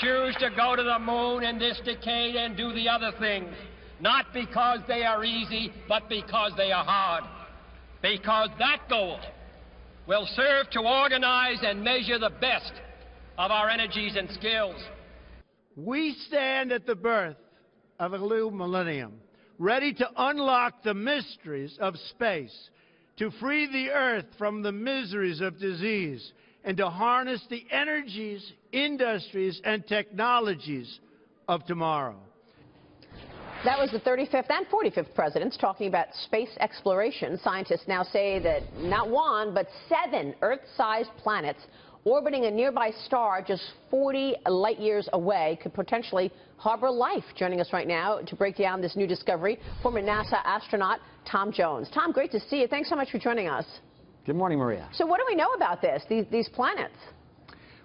choose to go to the moon in this decade and do the other things, not because they are easy, but because they are hard. Because that goal will serve to organize and measure the best of our energies and skills. We stand at the birth of a new millennium, ready to unlock the mysteries of space, to free the earth from the miseries of disease, and to harness the energies, industries, and technologies of tomorrow. That was the 35th and 45th presidents talking about space exploration. Scientists now say that not one, but seven Earth-sized planets orbiting a nearby star just 40 light years away could potentially harbor life. Joining us right now to break down this new discovery, former NASA astronaut Tom Jones. Tom, great to see you. Thanks so much for joining us. Good morning, Maria. So what do we know about this, these, these planets?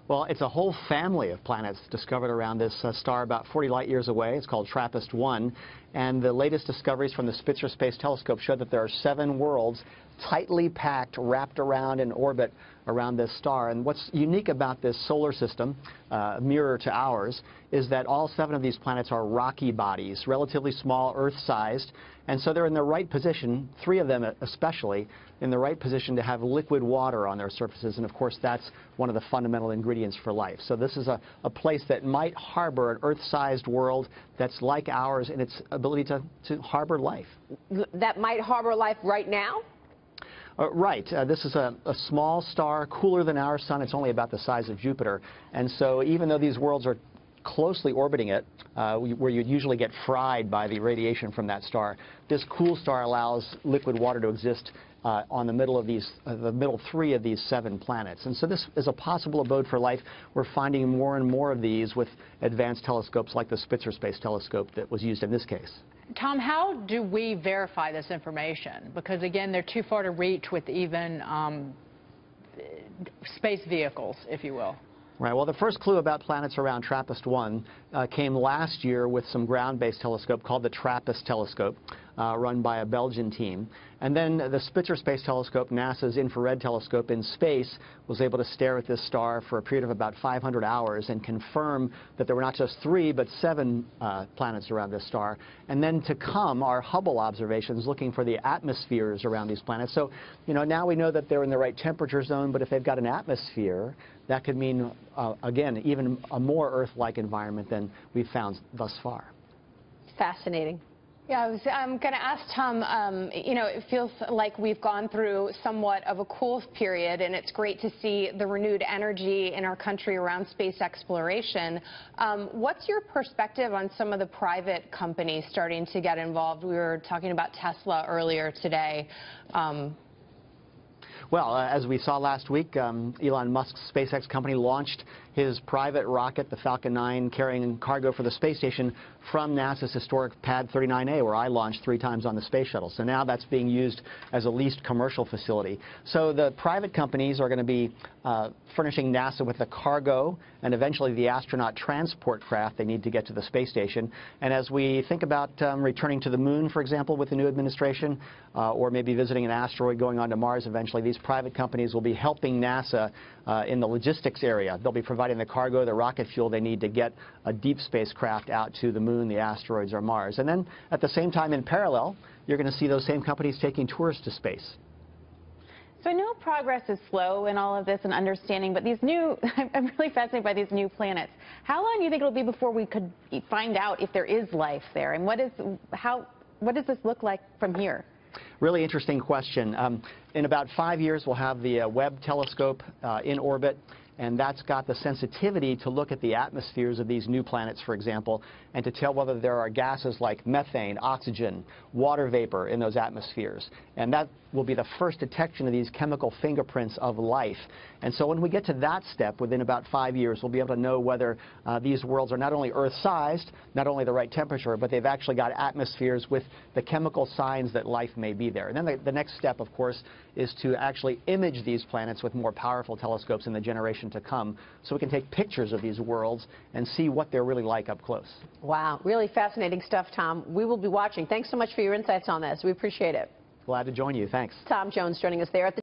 Well, it's a whole family of planets discovered around this uh, star about 40 light years away. It's called TRAPPIST-1. And the latest discoveries from the Spitzer Space Telescope show that there are seven worlds tightly packed, wrapped around in orbit around this star. And what's unique about this solar system, uh, mirror to ours, is that all seven of these planets are rocky bodies, relatively small, Earth-sized, and so they're in the right position, three of them especially, in the right position to have liquid water on their surfaces, and of course that's one of the fundamental ingredients for life. So this is a, a place that might harbor an Earth-sized world that's like ours in its ability to, to harbor life. That might harbor life right now? Uh, right. Uh, this is a, a, small star, cooler than our sun. It's only about the size of Jupiter. And so even though these worlds are closely orbiting it, uh, where you'd usually get fried by the radiation from that star, this cool star allows liquid water to exist uh, on the middle of these, uh, the middle three of these seven planets. And so this is a possible abode for life. We're finding more and more of these with advanced telescopes like the Spitzer Space Telescope that was used in this case. Tom, how do we verify this information? Because again, they're too far to reach with even um, space vehicles, if you will. Right. Well, the first clue about planets around TRAPPIST-1 uh, came last year with some ground-based telescope called the TRAPPIST telescope, run by a Belgian team. And then the Spitzer Space Telescope, NASA's infrared telescope in space, was able to stare at this star for a period of about 500 hours and confirm that there were not just three, but seven uh, planets around this star. And then to come are Hubble observations looking for the atmospheres around these planets. So, you know, now we know that they're in the right temperature zone, but if they've got an atmosphere, that could mean, uh, again, even a more Earth-like environment than we've found thus far. Fascinating. Yeah, I was I'm going to ask Tom, um, you know, it feels like we've gone through somewhat of a cool period, and it's great to see the renewed energy in our country around space exploration. Um, what's your perspective on some of the private companies starting to get involved? We were talking about Tesla earlier today. Um, well, uh, as we saw last week, um, Elon Musk's SpaceX company launched his private rocket, the Falcon 9, carrying cargo for the space station from NASA's historic Pad 39A, where I launched three times on the space shuttle. So now that's being used as a leased commercial facility. So the private companies are going to be uh, furnishing NASA with the cargo and eventually the astronaut transport craft they need to get to the space station. And as we think about um, returning to the moon, for example, with the new administration, uh, or maybe visiting an asteroid going on to Mars eventually, these private companies will be helping NASA uh, in the logistics area. They'll be providing the cargo, the rocket fuel they need to get a deep spacecraft out to the moon, the asteroids, or Mars. And then at the same time, in parallel, you're going to see those same companies taking tours to space. So I know progress is slow in all of this and understanding, but these new, I'm really fascinated by these new planets. How long do you think it'll be before we could find out if there is life there? And what is, how, what does this look like from here? Really interesting question. Um, in about five years, we'll have the uh, Webb telescope uh, in orbit and that's got the sensitivity to look at the atmospheres of these new planets, for example, and to tell whether there are gases like methane, oxygen, water vapor in those atmospheres. And that will be the first detection of these chemical fingerprints of life. And so when we get to that step, within about five years, we'll be able to know whether uh, these worlds are not only Earth-sized, not only the right temperature, but they've actually got atmospheres with the chemical signs that life may be there. And then the, the next step, of course, is to actually image these planets with more powerful telescopes in the generation to come so we can take pictures of these worlds and see what they're really like up close. Wow, really fascinating stuff, Tom. We will be watching. Thanks so much for your insights on this. We appreciate it. Glad to join you. Thanks. Tom Jones joining us there at the